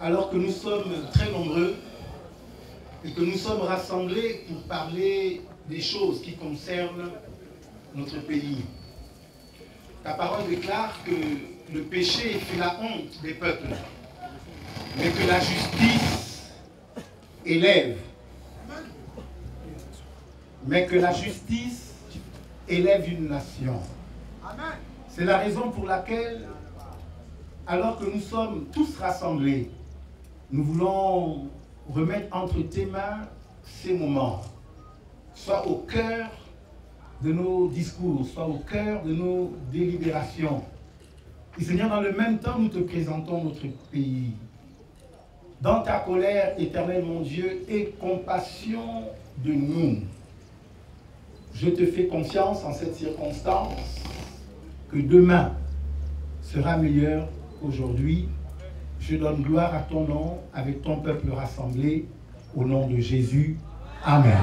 alors que nous sommes très nombreux et que nous sommes rassemblés pour parler des choses qui concernent notre pays. Ta parole déclare que le péché fait la honte des peuples, mais que la justice élève. Mais que la justice élève une nation. C'est la raison pour laquelle, alors que nous sommes tous rassemblés, nous voulons remettre entre tes mains ces moments, soit au cœur de nos discours, soit au cœur de nos délibérations. Et Seigneur, dans le même temps, nous te présentons notre pays. Dans ta colère, éternel mon Dieu, aie compassion de nous. Je te fais confiance en cette circonstance que demain sera meilleur qu'aujourd'hui. Je donne gloire à ton nom avec ton peuple rassemblé au nom de Jésus. Amen.